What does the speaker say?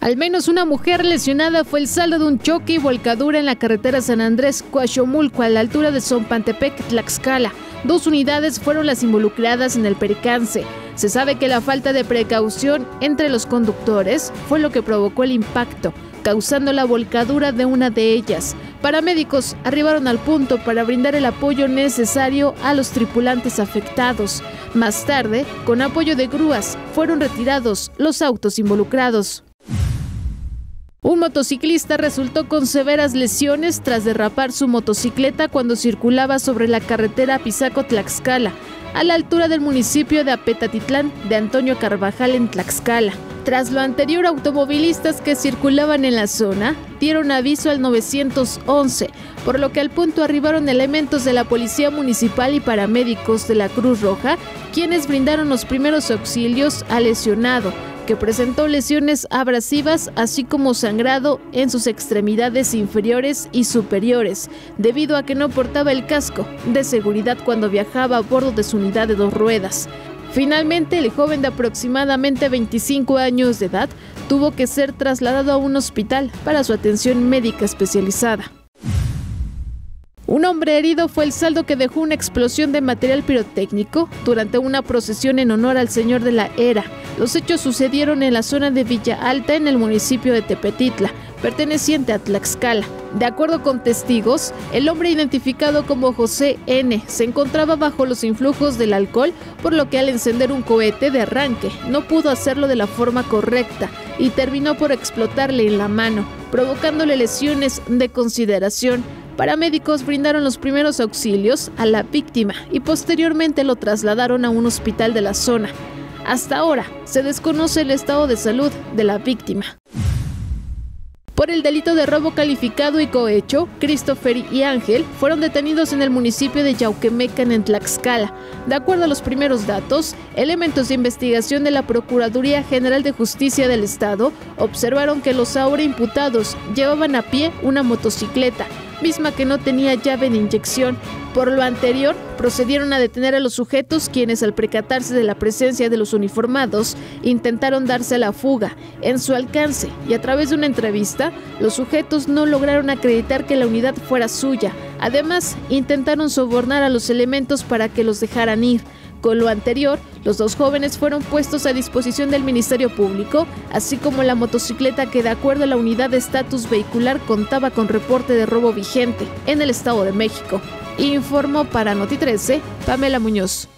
Al menos una mujer lesionada fue el saldo de un choque y volcadura en la carretera San Andrés Coachomulco a la altura de Zompantepec, Tlaxcala. Dos unidades fueron las involucradas en el percance. Se sabe que la falta de precaución entre los conductores fue lo que provocó el impacto, causando la volcadura de una de ellas. Paramédicos arribaron al punto para brindar el apoyo necesario a los tripulantes afectados. Más tarde, con apoyo de grúas, fueron retirados los autos involucrados. Un motociclista resultó con severas lesiones tras derrapar su motocicleta cuando circulaba sobre la carretera Pisaco-Tlaxcala, a la altura del municipio de Apetatitlán de Antonio Carvajal en Tlaxcala. Tras lo anterior, automovilistas que circulaban en la zona dieron aviso al 911, por lo que al punto arribaron elementos de la Policía Municipal y paramédicos de la Cruz Roja, quienes brindaron los primeros auxilios al lesionado que presentó lesiones abrasivas así como sangrado en sus extremidades inferiores y superiores, debido a que no portaba el casco de seguridad cuando viajaba a bordo de su unidad de dos ruedas. Finalmente, el joven de aproximadamente 25 años de edad tuvo que ser trasladado a un hospital para su atención médica especializada. Un hombre herido fue el saldo que dejó una explosión de material pirotécnico durante una procesión en honor al Señor de la Era. Los hechos sucedieron en la zona de Villa Alta, en el municipio de Tepetitla, perteneciente a Tlaxcala. De acuerdo con testigos, el hombre identificado como José N. se encontraba bajo los influjos del alcohol, por lo que al encender un cohete de arranque no pudo hacerlo de la forma correcta y terminó por explotarle en la mano, provocándole lesiones de consideración. Paramédicos brindaron los primeros auxilios a la víctima y posteriormente lo trasladaron a un hospital de la zona. Hasta ahora se desconoce el estado de salud de la víctima. Por el delito de robo calificado y cohecho, Christopher y Ángel fueron detenidos en el municipio de Yauquemecan en Tlaxcala. De acuerdo a los primeros datos, elementos de investigación de la Procuraduría General de Justicia del Estado observaron que los ahora imputados llevaban a pie una motocicleta misma que no tenía llave de inyección. Por lo anterior, procedieron a detener a los sujetos quienes al percatarse de la presencia de los uniformados intentaron darse la fuga. En su alcance y a través de una entrevista, los sujetos no lograron acreditar que la unidad fuera suya. Además, intentaron sobornar a los elementos para que los dejaran ir. Con lo anterior, los dos jóvenes fueron puestos a disposición del Ministerio Público, así como la motocicleta que de acuerdo a la unidad de estatus vehicular contaba con reporte de robo vigente en el Estado de México. Informó para Noti 13 Pamela Muñoz.